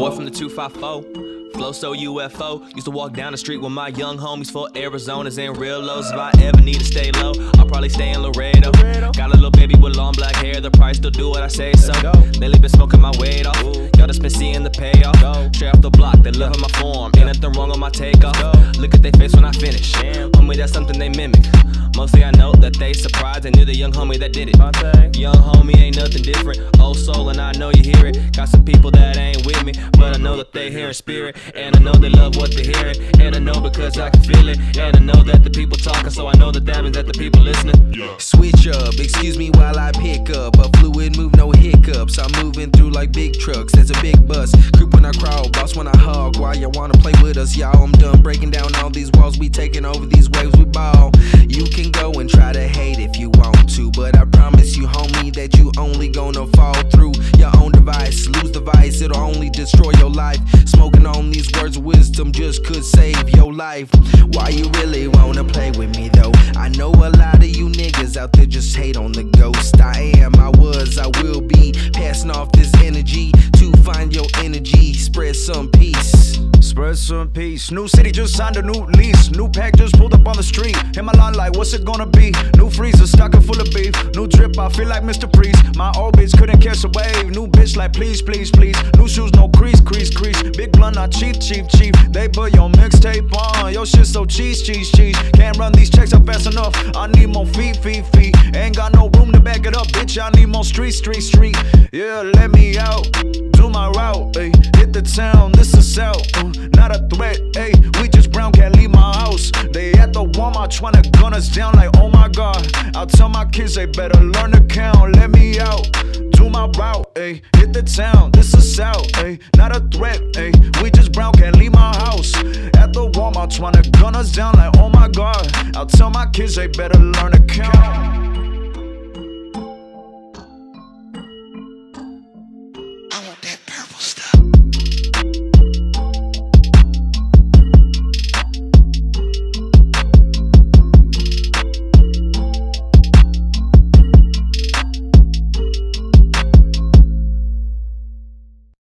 Boy from the 254. Flow so UFO. Used to walk down the street with my young homies for Arizonas and real lows. If I ever need to stay low, I'll probably stay in Laredo. Got a little baby with long black hair, the price still do what I say so. Lately been smoking my weight off. Y'all just been seeing the payoff. Straight off the block, they loving my form. Ain't nothing wrong on my takeoff. Look at their face when I finish. Homie, that's something they mimic. Mostly I that they surprised they knew the young homie that did it. Young homie ain't nothing different. Old soul, and I know you hear it. Got some people that ain't with me, but I know that they hear in spirit. And I know they love what they're hearing. And I know because I can feel it. And I know that the people talking, so I know that that means that the people listening. Switch up, excuse me while I y'all? I'm done breaking down all these walls. We taking over these waves, we ball. You can go and try to hate if you want to, but I promise you, homie, that you only gonna fall through your own device. Lose the vice, it'll only destroy your life. Smoking on these words of wisdom just could save your life. Why you really wanna play with me though? I know a lot of you niggas out there just hate on the ghost. I am, I was, I will be passing off Spread some peace. New city just signed a new lease. New pack just pulled up on the street. Hit my line like, what's it gonna be? New freezer stocking full of beef. New drip, I feel like Mr. Priest. My old bitch couldn't catch a wave. New bitch like, please, please, please. New shoes, no crease, crease, crease. Big blunt, not cheap, cheap, cheap. They put your mixtape on. Your shit so cheese, cheese, cheese. Can't run these checks up fast enough. I need more feet, feet, feet. Ain't got no room to back it up, bitch. I need more street, street, street. Yeah, let me out. Do my route. Hit the town, this is out. uh, Walmart tryna gun us down like, oh my god. I'll tell my kids they better learn to count. Let me out. Do my route, ayy. Hit the town, this is out, ayy. Not a threat, ayy. We just brown, can't leave my house. At the Walmart tryna gun us down like, oh my god. I'll tell my kids they better learn to count.